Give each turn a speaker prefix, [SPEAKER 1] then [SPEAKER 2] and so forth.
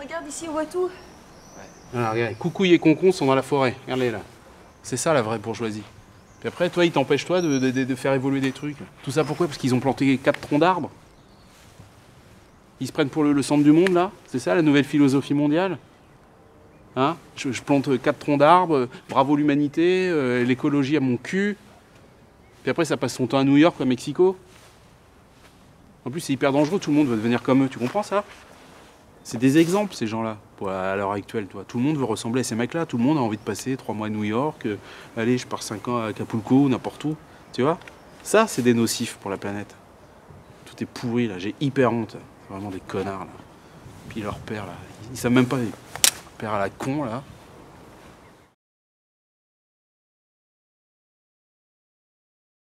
[SPEAKER 1] Regarde ici, on voit tout.
[SPEAKER 2] Alors, regarde, Coucouille et Concon sont dans la forêt. Regardez là. C'est ça la vraie bourgeoisie. Puis après, toi, ils t'empêchent toi de, faire évoluer des trucs. Tout ça pourquoi? Parce qu'ils ont planté quatre troncs d'arbres. Ils se prennent pour le, centre du monde là C'est ça la nouvelle philosophie mondiale Hein? Je, plante quatre troncs d'arbres, bravo l'humanité, euh, l'écologie à mon cul. Puis après, ça passe son temps à New York ou à Mexico. En plus, c'est hyper dangereux, tout le monde veut devenir comme eux. Tu comprends ça? C'est des exemples, ces gens-là, à l'heure actuelle. Toi. Tout le monde veut ressembler à ces mecs-là. Tout le monde a envie de passer trois mois à New York. euh, allez, je pars cinq ans à Acapulco, n'importe où. Tu vois? Ça, c'est des nocifs pour la planète. Tout est pourri, là. J'ai hyper honte. Vraiment des connards, là. Puis leur père, là. Ils savent même pas. Père à la con, là.